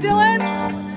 Dylan?